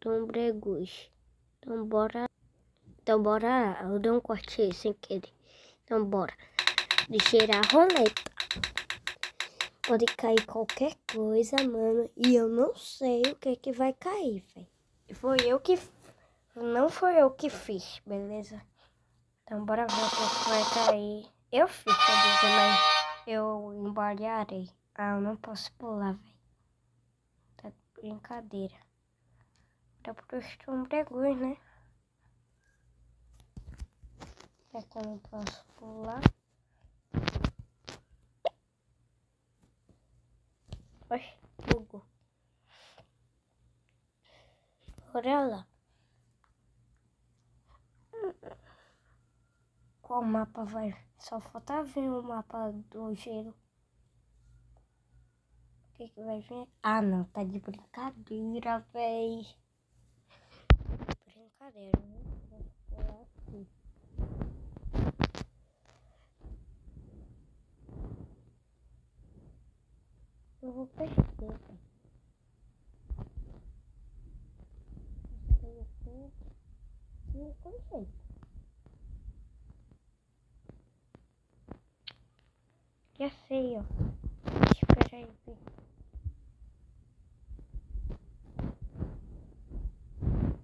Tombregus. Então bora. Então bora Eu dei um corte sem querer. Então bora. De cheirar a roleta. Pode cair qualquer coisa, mano. E eu não sei o que que vai cair, velho. Foi eu que... Não foi eu que fiz, beleza? Então bora ver o que, vai cair. Eu fiz, beleza, mas eu embaralharei. Ah, eu não posso pular, velho. Tá brincadeira. Tá pro estômago, né? É que eu não posso pular. Oxe, bugou. Olha lá. Qual mapa vai? Só falta ver o mapa do gelo. O que, que vai vir? Ah, não, tá de brincadeira, véi. Brincadeira, né? Vou aqui. Eu vou perder. Não tem jeito. Já sei, ó. Espera aí, filho.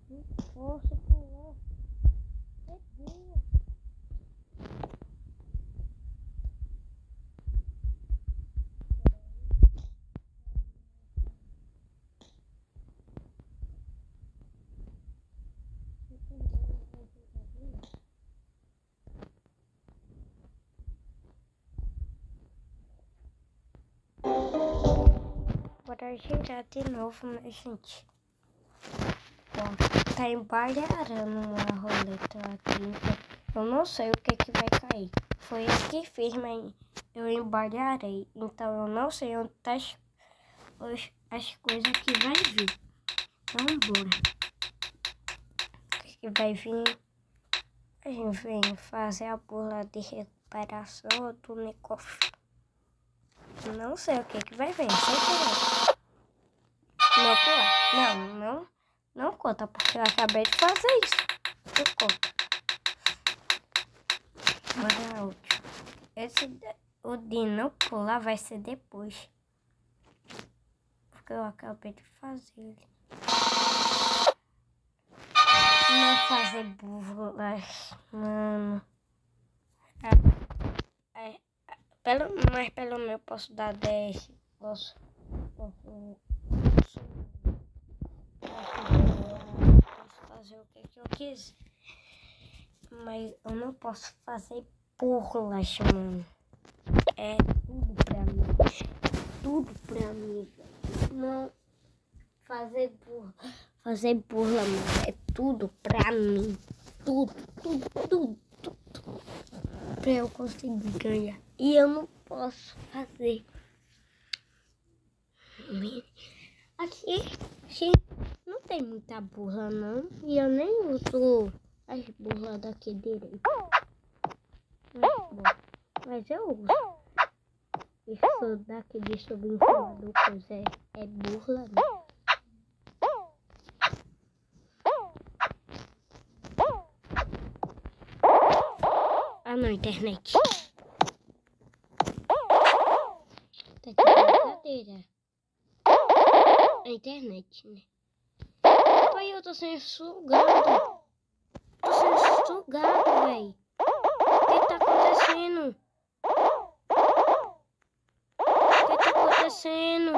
Não posso pular. Peguei. Bora girar de novo, né, gente? Ó, tá embaralhando uma roleta aqui. Então eu não sei o que que vai cair. Foi eu que fiz, mas eu embaralharei. Então eu não sei onde tá as, as coisas que vai vir. Então bora. O que, que vai vir? A gente vem fazer a bola de recuperação do negócio. Não sei o que que vai vir, sem. Não. Não, não, não conta, porque eu acabei de fazer isso. Não conta. Agora a última. Esse, o de não pular vai ser depois. Porque eu acabei de fazer ele. Não fazer burlas, mano. É, é, pelo, mas pelo meu posso dar 10. Posso, posso, posso, posso fazer o que, que eu quiser. Mas eu não posso fazer burlas, mano. É tudo pra mim. Tudo pra mim. Não fazer burla. Fazer burla, mano. É tudo pra mim. Tudo, tudo, tudo, tudo. Pra eu conseguir ganhar. E eu não posso fazer. Aqui, aqui não tem muita burla não. E eu nem uso as burlas daqui direito. Mas, mas eu uso. Isso daqui de subir em é, é burla, né? Ah, não, internet. Tá de brincadeira. A internet, né? Eu tô sendo sugado. Tô sendo sugado, véi. O que tá acontecendo? O que tá acontecendo?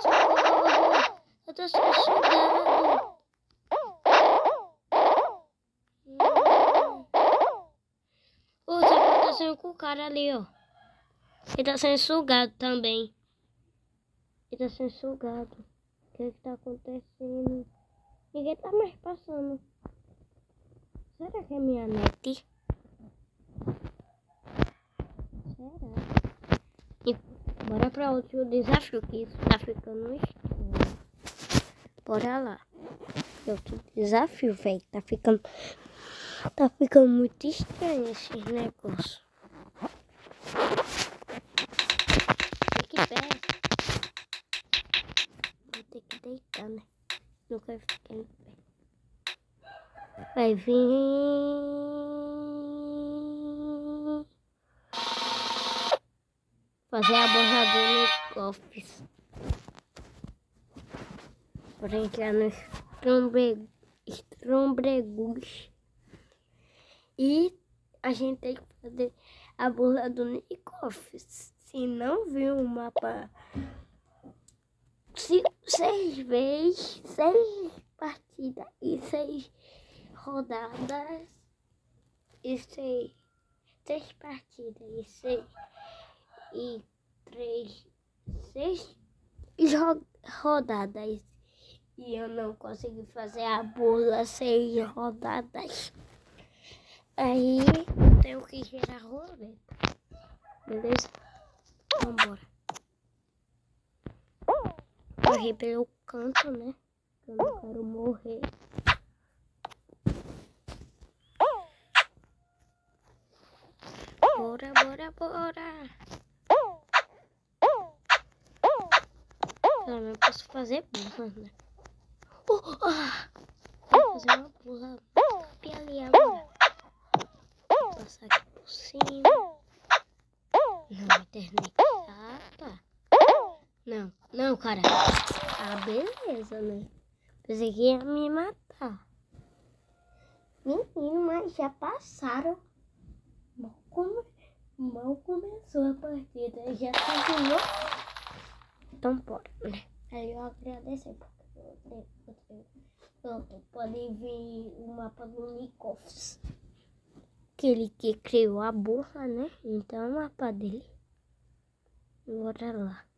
Socorro. Eu tô sendo sugado. Que tá acontecendo com o cara ali, ó? Ele tá sendo sugado também. Ele tá sendo sugado. O que que tá acontecendo? Ninguém tá mais passando. Será que é minha net? Será? E bora pra outro desafio, que isso tá ficando estranho. Bora lá. Outro desafio, velho. Tá ficando... Tá ficando muito estranho esses negócios. Deitar, né? Nunca ficar em pé. Vai vir. Fazer a borradura no cofres. Para entrar nos estrombregus. E a gente tem que fazer a burla do Nicoffs. Se não viu o mapa se, seis vezes, seis partidas e seis rodadas e seis, três partidas e seis e três, seis rodadas e eu não consegui fazer a burla seis rodadas. Aí tenho que girar a roleta. Beleza? Vambora. Correr pelo canto, né? Eu não quero morrer. Bora, bora, bora. Eu não posso fazer burra, né? Oh, ah. Vou fazer uma burra. Ali agora. Vou passar aqui por cima. Não, internet. Ah, tá. Não, cara. Ah, beleza, né? Pensei que ia me matar. Menino, mas já passaram. Mal, come... Mal começou a partida. Já terminou. Então, bora, né? Aí eu agradecer porque eu, pode vir o mapa do Nikovs. Aquele que criou a burra, né? Então é o mapa dele. Bora lá.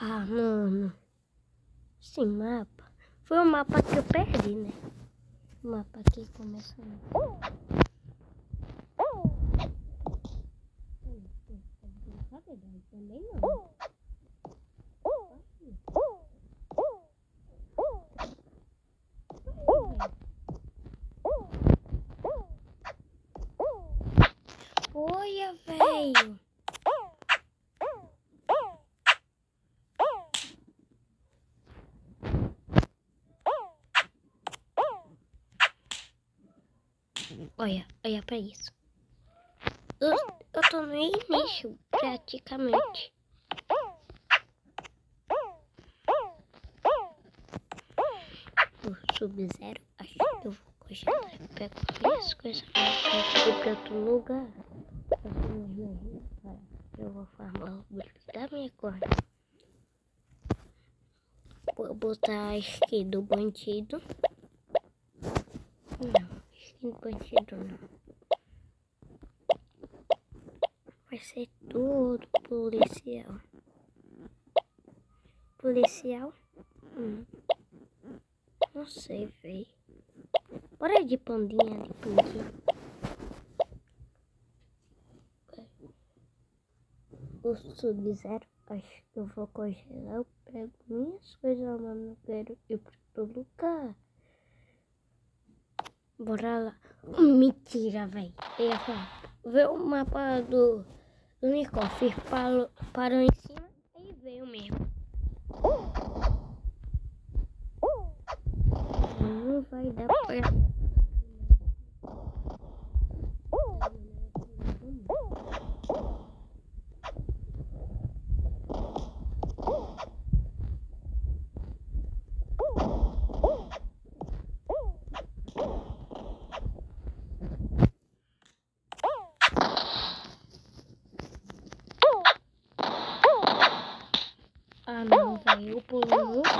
Ah, mano. Esse mapa. Foi o mapa que eu perdi, né? O mapa que começou. Também não. Olha, velho. Olha, olha pra isso. Eu, eu tô no início, praticamente. O Sub-Zero, acho que eu vou congelar. Eu pego minhas coisas, eu pra outro lugar. Eu vou farmar o brilho da minha corda. Vou botar a skin do bandido. Não, bandido não. Vai ser tudo policial. Policial? Hum. Não sei, velho. Bora de pandinha de pandinha. o Sub-Zero, acho que eu vou congelar. Eu pego minhas coisas, mano. Eu quero ir pro lugar. Bora lá. Mentira, velho. Vê o mapa do, do Nikoff. Parou, parou em cima e veio mesmo. Não vai dar pra. Ah não, velho, eu pulei muito.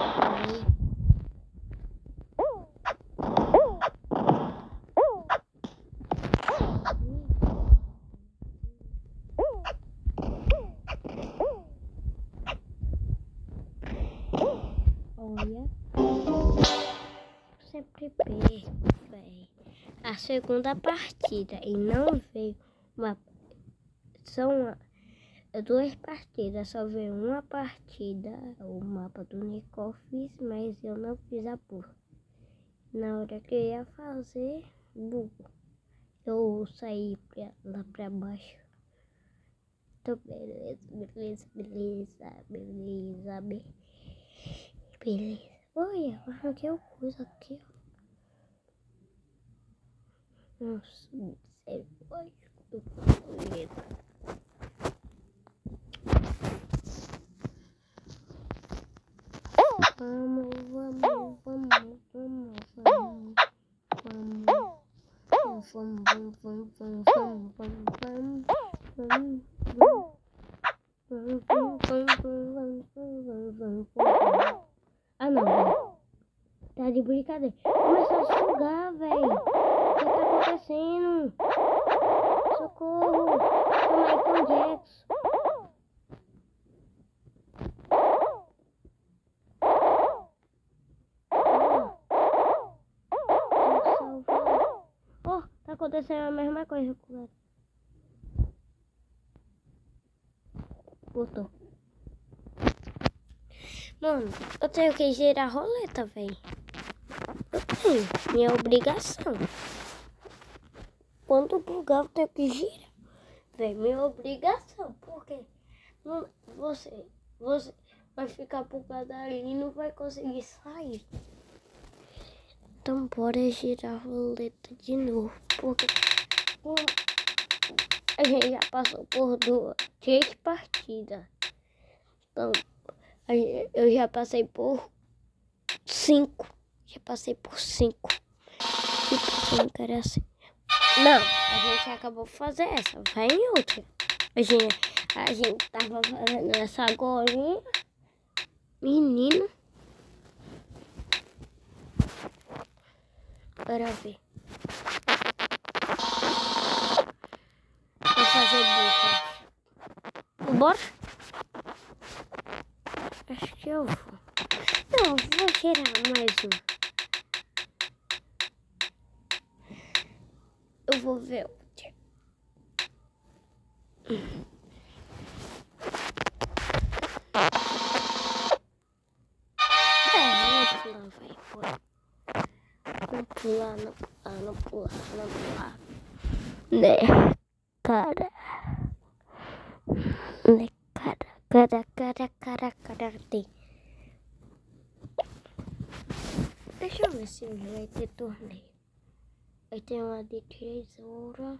Olha, sempre perco, velho. A segunda partida e não veio uma são duas partidas, só veio uma partida, o mapa do Nico fiz, mas eu não fiz a porra. Na hora que eu ia fazer, bugo. Eu saí pra, lá pra baixo. Então, beleza, beleza, beleza, beleza, beleza. Olha, arranquei o coisa aqui, ó. Nossa, sério, eu vamos vamos vamos Vamos, vamos, vamos, vamos, vamos, vamos. Vamos, vamos, vamos, vamos, vamos, vamos, vamos, vamos. Ah não, véio. tá de brincadeira. Começou a sugar, velho. Acontecendo? Socorro. O Michael Jackson. Oh, tá acontecendo a mesma coisa com ela. Voltou. Mano, eu tenho que girar a roleta, velho. Eu tenho. Minha obrigação. Quando bugar, eu tenho que girar. Velho, minha obrigação. Porque não, você, você vai ficar bugado ali e não vai conseguir sair. Então bora girar a roleta de novo. Porque a gente já passou por duas, três partidas. Então, eu já passei por cinco. Já passei por cinco. E passou que era assim. Não, a gente acabou de fazer essa. Vai em outra. A gente, a gente tava fazendo essa agora. Menino. Bora ver. Vou fazer duas. Bora? Acho que eu vou. Não, vou tirar mais um. Vou ver outra. É, pular, vai, bora. Não pular, não pular, não pular, não pular. Né, cara. Né, cara, cara, cara, cara, cara, tem. Deixa eu ver se vai ter torneio. Vai ter uma de 3 horas,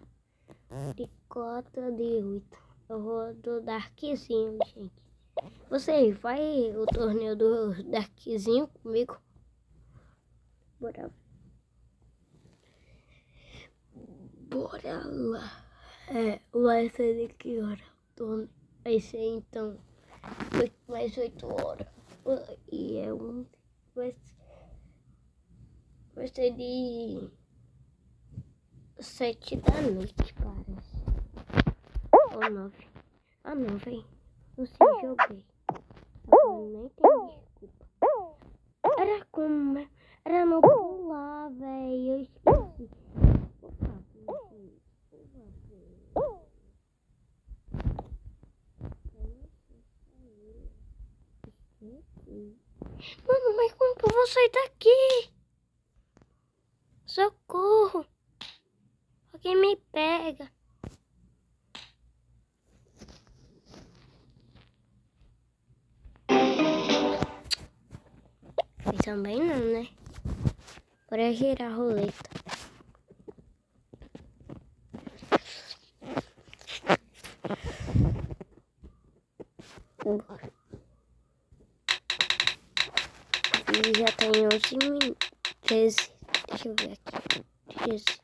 de 4, de 8. Eu vou do Darkzinho, gente. Você vai o torneio do Darkzinho comigo? Bora. Bora lá. É, vai ser de que hora? Vai ser então mais 8 horas. E é um. Vai, vai ser de sete da noite, parece. Ou nove. Ah não, vem. Não sei, joguei. Agora nem tem desculpa. Era como? Era no pular, velho. Eu esqueci. Favor. Mano, mas como que eu vou sair daqui? Socorro! Alguém me pega. E também não, né? Bora girar a roleta. Bora. E já tem 11 minutos. 13. Deixa eu ver aqui. 13.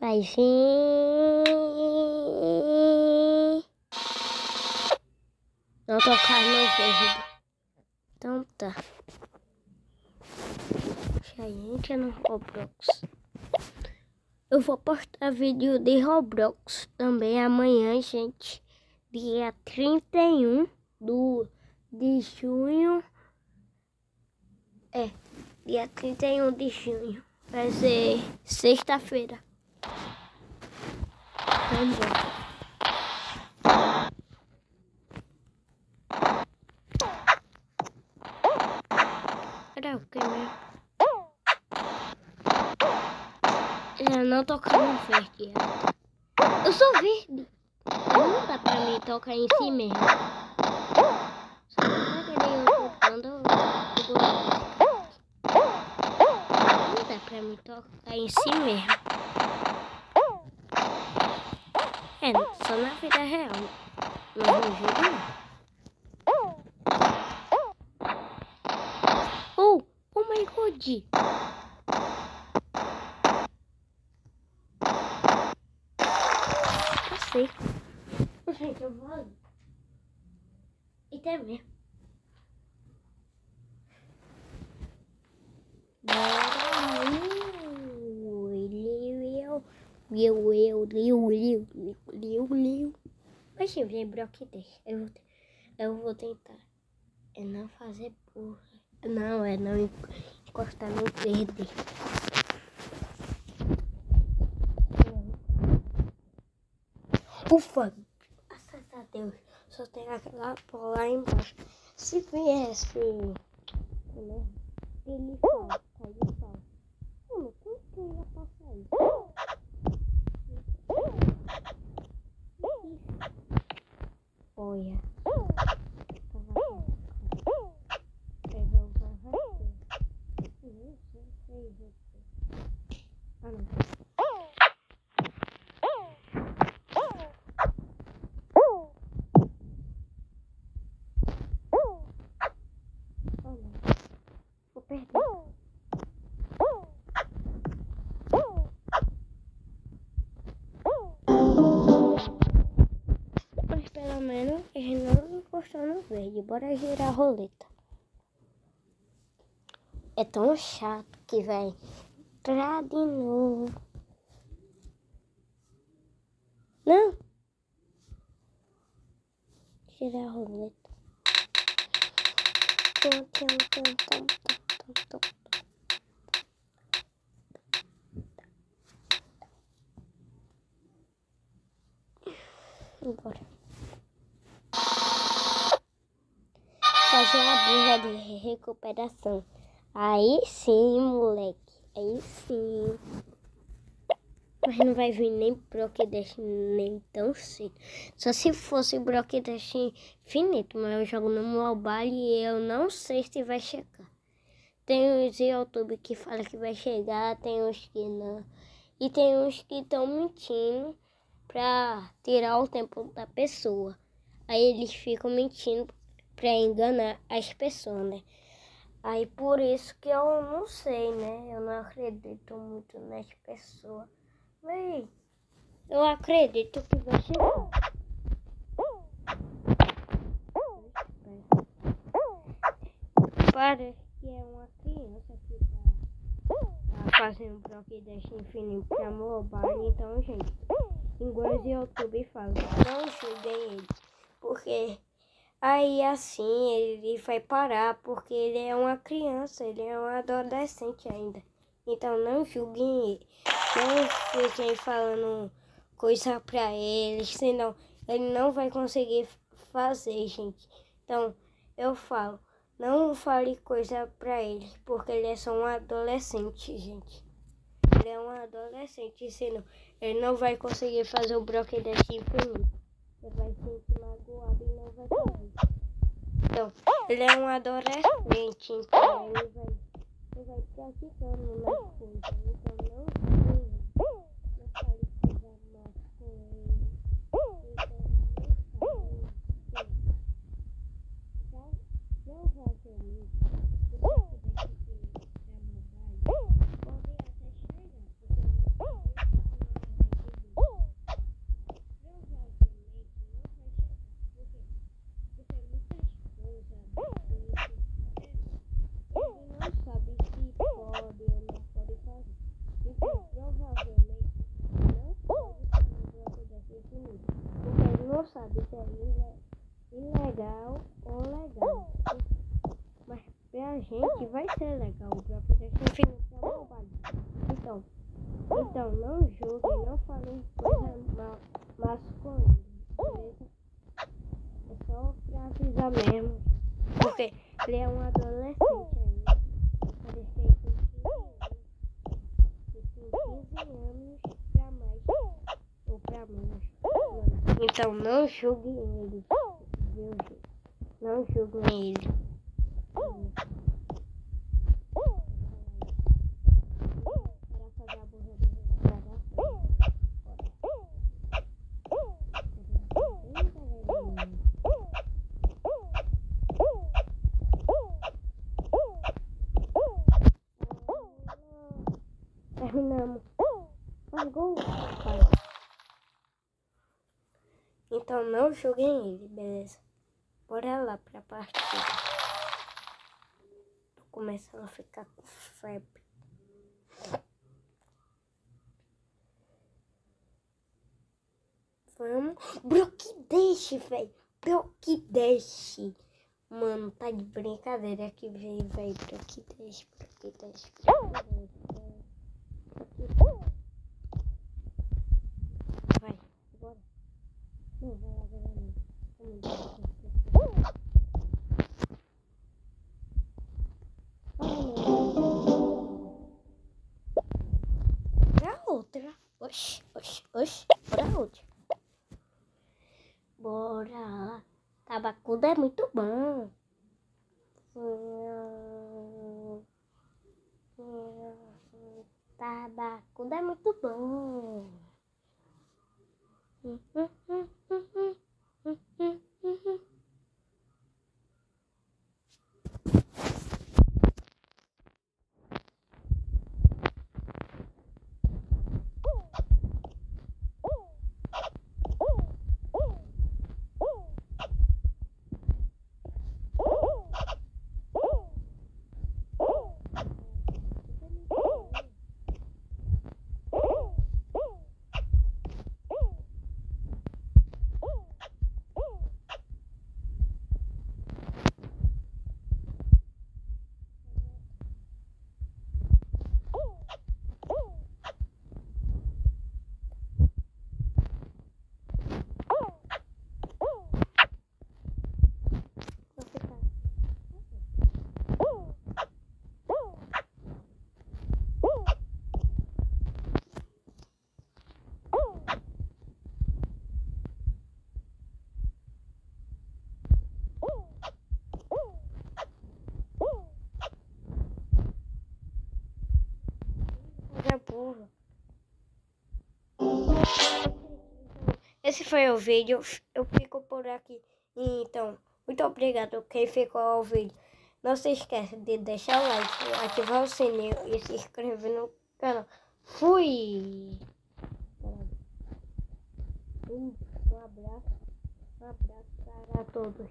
Vai sim. Não tocar no verde. Então tá. Já entra no Roblox. Eu vou postar vídeo de Roblox também amanhã, gente. Dia 31 do, de junho. É, dia 31 de junho. Vai ser sexta-feira. Vamos lá. Caraca, né? Eu não tocando verde. Né? Eu sou verde. Não dá pra mim tocar em si mesmo. Só que eu tô tocando pra mim tocar em si mesmo. É, só na vida real. Mas no jogo não. Oh, oh my god! Eu sei. Gente, eu vou ali. E também. Eu, eu, liu, liu, liu, liu. Sempre é Brock 10. Eu vou, eu vou tentar. É não fazer burra. Não, é não encostar no verde. Ufa! Graças a Deus. Só tem aquela bola lá embaixo. Se viesse... Né? Ele fala, ele fala. Mano, como que eu ia passar isso? Olha. Ah, não. Perder. Mas pelo menos ele não encostou no verde. Bora girar a roleta. É tão chato que vai entrar de novo. Não. Girar a roleta. Tum, tum, tum, tum, tum. Bora. Fazer a burra de recuperação. Aí sim, moleque. Aí sim. Mas não vai vir nem Brock Dash nem tão cedo. Só se fosse Brock Dash infinito. Mas eu jogo no mobile e eu não sei se vai chegar. Tem os YouTube que falam que vai chegar, tem uns que não. E tem uns que estão mentindo pra tirar o tempo da pessoa. Aí eles ficam mentindo pra enganar as pessoas, né? Aí por isso que eu não sei, né? Eu não acredito muito nas pessoas. Mas eu acredito que vai chegar. Parece que é uma criança que fazendo broadcast infinito pra mobile. Então, gente, igual o YouTube fala, não julguem ele. Porque aí assim ele vai parar, porque ele é uma criança, ele é um adolescente ainda. Então não julguem ele. Não fiquem falando coisa pra ele, senão ele não vai conseguir fazer, gente. Então eu falo, não fale coisa pra ele, porque ele é só um adolescente, gente. Ele é um adolescente, senão ele não vai conseguir fazer o broque desse infinito. Ele vai se sentir magoado e não vai. Então, ele é um adolescente, então ele vai, ele vai praticando mais coisas. Então, não sei, não fale coisa mais com ele. Então, não fale. Já, já vai ter isso. Não sabe se é ilegal ou legal. Mas pra gente vai ser legal o próprio infinito pra mobile. Então, então não julguem, não falem coisa mal, mas com ele, beleza? É só pra avisar mesmo. Porque ele é um adolescente ainda. Que ele tem 15 anos. Ele tem 15 anos pra mais. Ou pra menos. Então não julguem ele. Não julguem ele. Então não joguem ele, beleza? Bora lá pra partida. Tô começando a ficar com febre. Vamos. Brock Dash, velho. Brock Dash. Mano, tá de brincadeira que veio, velho. Brock Dash, Brock Dash. Vai, Oxi, oxi, oxi. Pra outra. Bora. Tabacuda é muito bom. Tabacuda é muito bom. Esse foi o vídeo. Eu fico por aqui. Então, muito obrigado quem ficou ao vídeo. Não se esqueça de deixar o like, ativar o sininho e se inscrever no canal. Fui! Um abraço. Um abraço para todos.